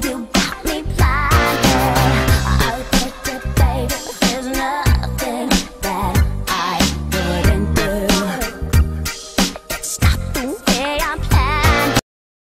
do.